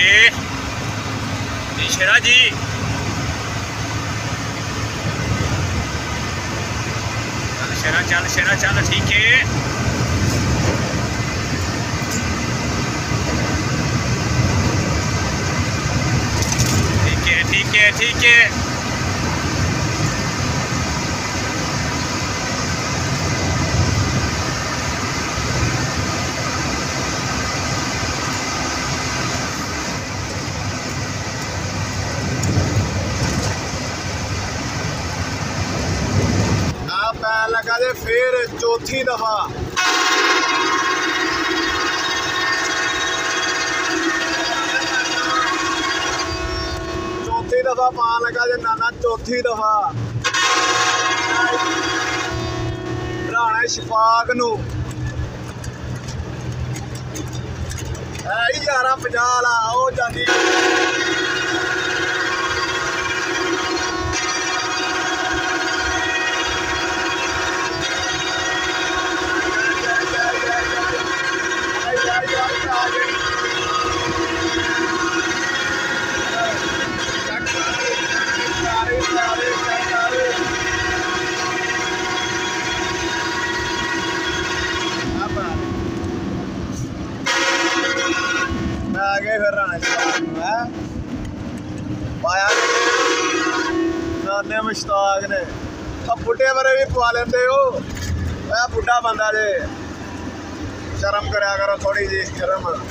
ਕਰਾਂਗੇ ਜੀ ਸ਼ੇਰਾ ਜੀ। ਚੱਲ ਸ਼ੇਰਾ ਚੱਲ ਸ਼ੇਰਾ, ਚੱਲ ਠੀਕ ਹੈ ਠੀਕ ਹੈ ਠੀਕ ਹੈ ਠੀਕ ਹੈ ਪੈ ਫੇਰ ਚੌਥੀ ਦਫਾ। ਚੌਥੀ ਦਫਾ ਪਾਣ ਲੱਗਾ ਜੇ ਨਾਨਾ, ਚੌਥੀ ਦਫਾ। ਰਾਣਾ ਸ਼ਫਾਕ ਨੂੰ। ਐ ਯਾਰਾ 50 ਲਾ ਉਹ ਜਾਂਦੀ। ਆ ਗਏ ਫਿਰ ਰਾਣਾ ਸ਼ਾਹ ਹੈ? ਪਾਇਆ ਨਾਨੇ ਮੁਸ਼ਤਾਕ ਨੇ। ਆ ਬੁੱਢੇ ਬਾਰੇ ਵੀ ਪਵਾ ਲੈਂਦੇ ਹੋ। ਆ ਬੁੱਢਾ ਬੰਦਾ ਜੇ। ਸ਼ਰਮ ਕਰਿਆ ਕਰੋ ਥੋੜੀ ਜੀ ਸ਼ਰਮ।